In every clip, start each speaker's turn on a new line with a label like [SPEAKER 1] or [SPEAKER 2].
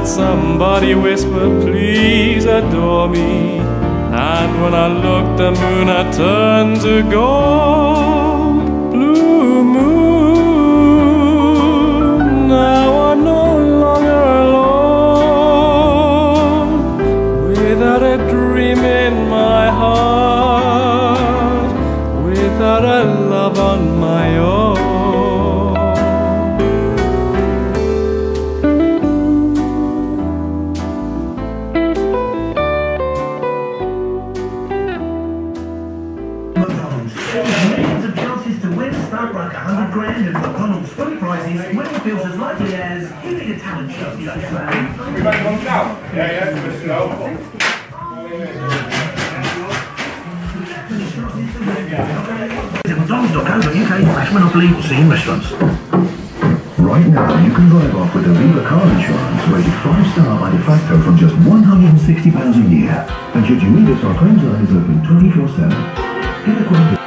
[SPEAKER 1] heard
[SPEAKER 2] somebody whisper, please adore me. And when I looked, the moon had turned to gold.
[SPEAKER 3] out. Yeah, yeah,
[SPEAKER 4] Commissioner
[SPEAKER 5] Right now, you can drive off with Aviva car insurance rated 5-star by Defaqto from just £160 a year. And should you need us, our claims line is open 24-7. Get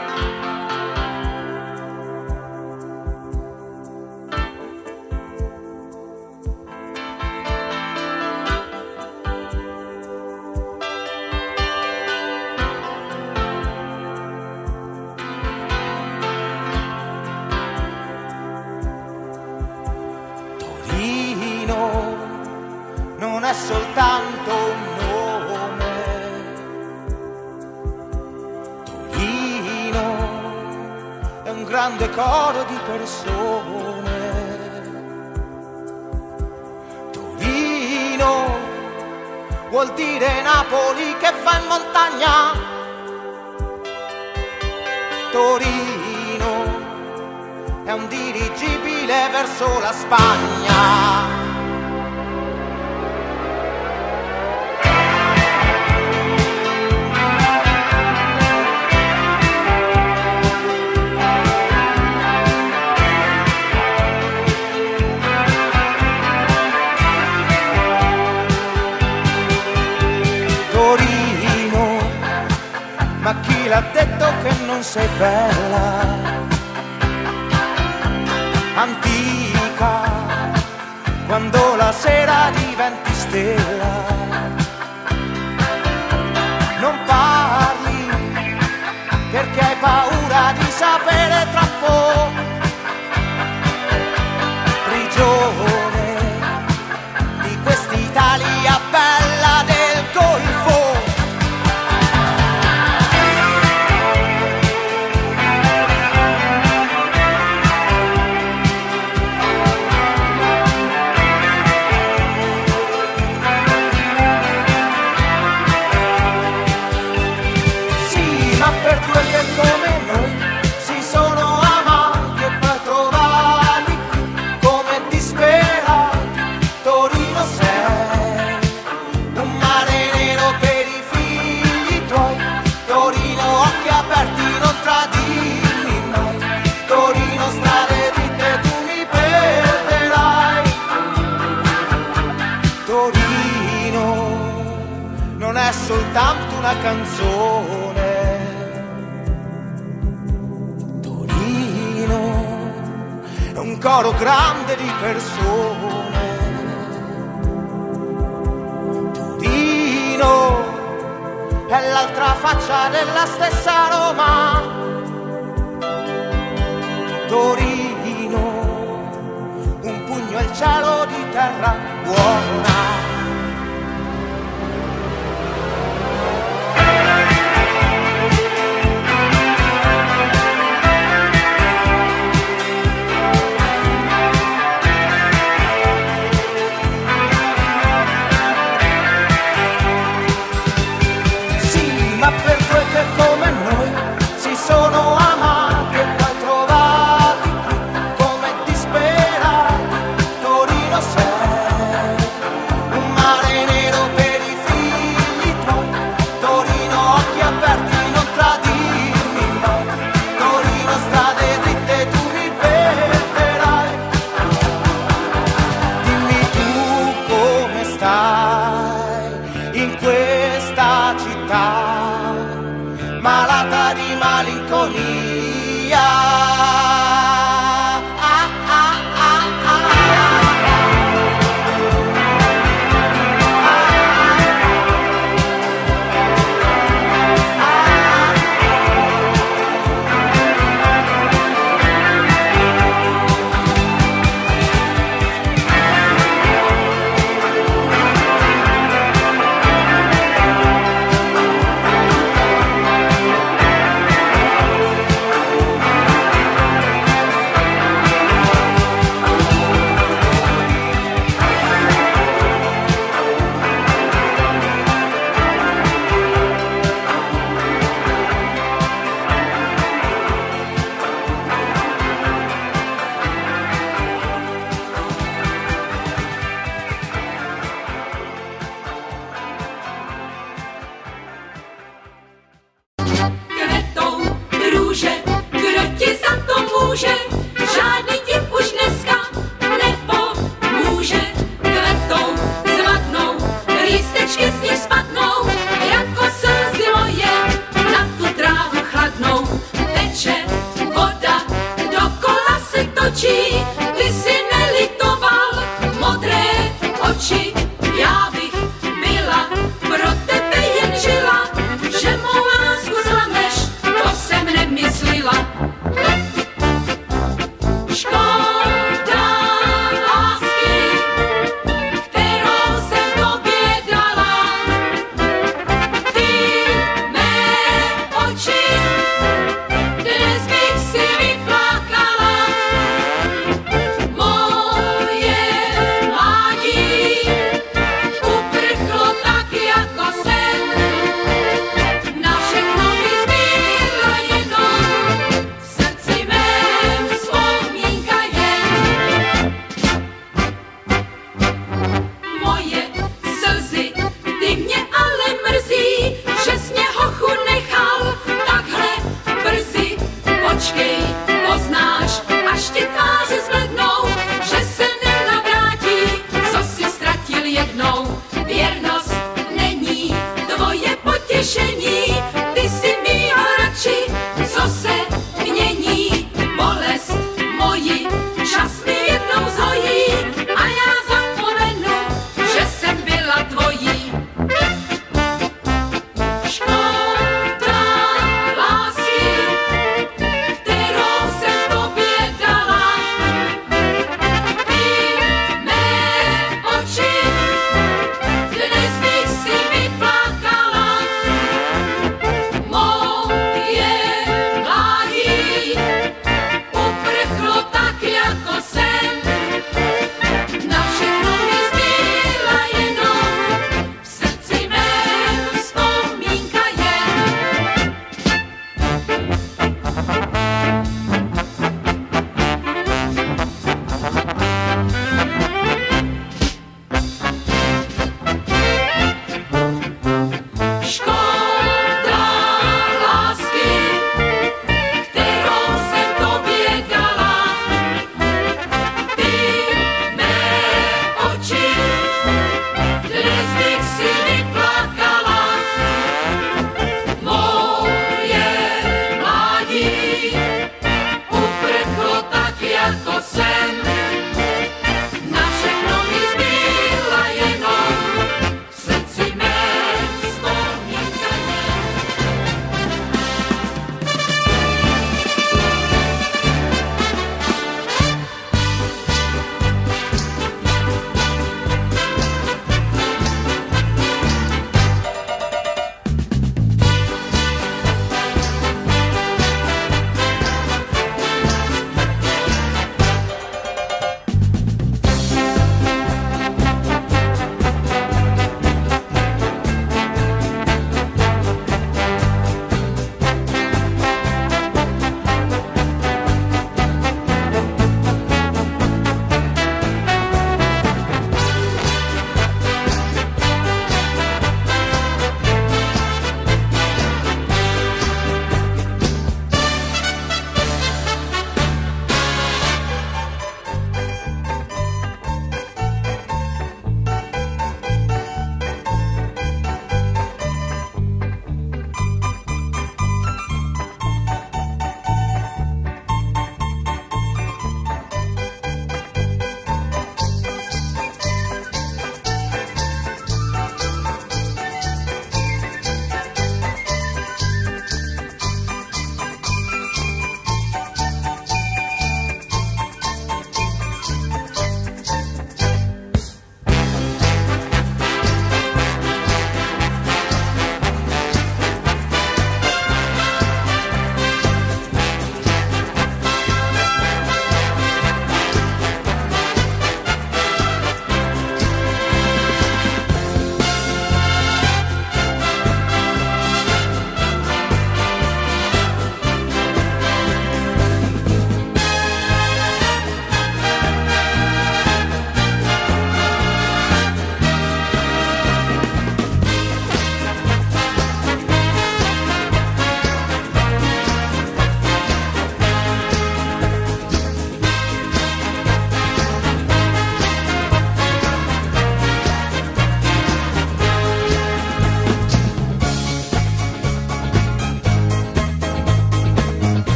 [SPEAKER 6] sei bella. soltanto una canzone. Torino è un coro grande di persone. Torino è l'altra faccia della stessa Roma. Torino, un pugno al cielo di terra buona.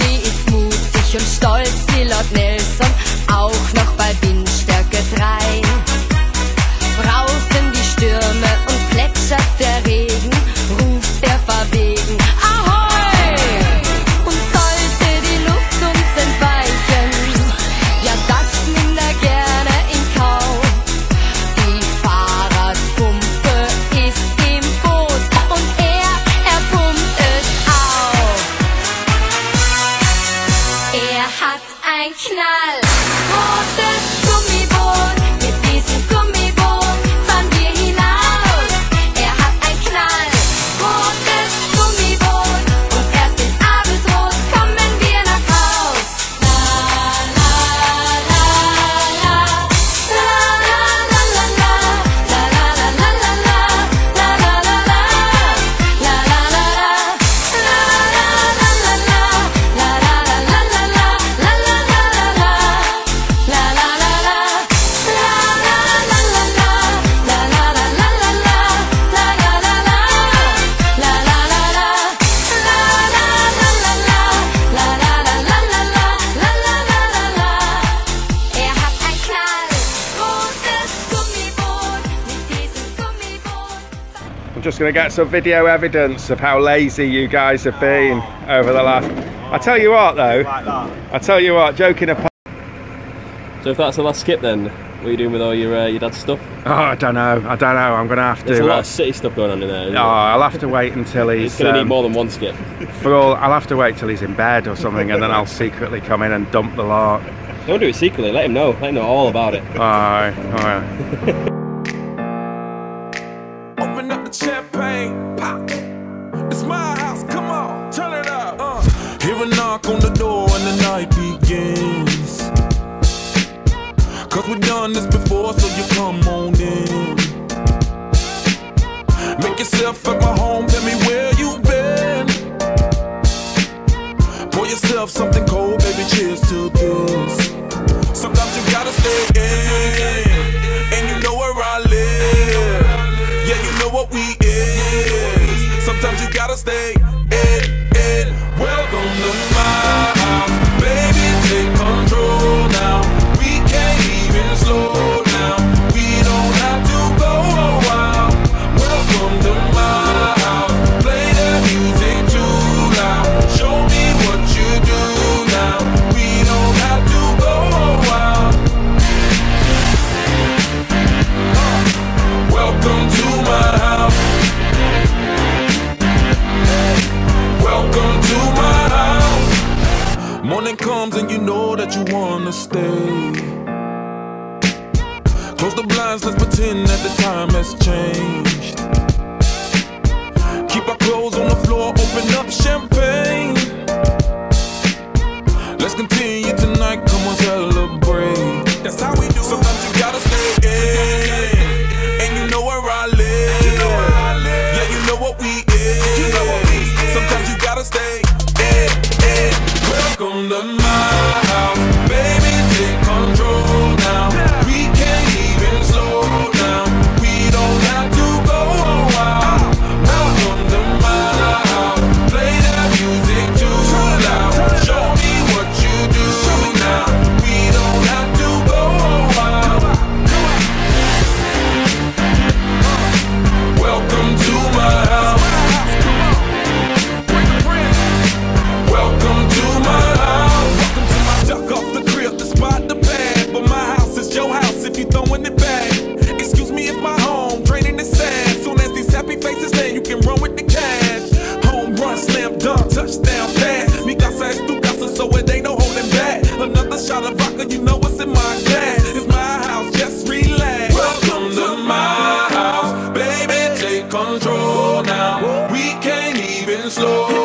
[SPEAKER 1] Tony ist mutig und stolz, wie Lord Nelson, auch noch bei Windstärke 3.
[SPEAKER 3] Just going to get some video evidence of how lazy you guys have been over the last. I tell you what, though. I tell you what, joking apart.
[SPEAKER 2] So if that's the last skip, then what are you doing with all your uh, your dad's stuff?
[SPEAKER 3] Oh, I don't know. I don't know. I'm going to have to.
[SPEAKER 2] There's a lot
[SPEAKER 3] uh,
[SPEAKER 2] of city stuff going on in there. isn't
[SPEAKER 3] Oh,
[SPEAKER 2] there?
[SPEAKER 3] I'll have to wait until he's.
[SPEAKER 2] It's going to
[SPEAKER 3] um,
[SPEAKER 2] need more than one skip.
[SPEAKER 3] for all, I'll have to wait till he's in bed or something, and then I'll secretly come in and dump the lot.
[SPEAKER 2] Don't do it secretly. Let him know. Let him know all about it.
[SPEAKER 3] Alright, alright.
[SPEAKER 7] Open We've done this before, so you come on in. Make yourself at my home, tell me where you been. Pour yourself something cold, baby, cheers to this. Has changed. Slow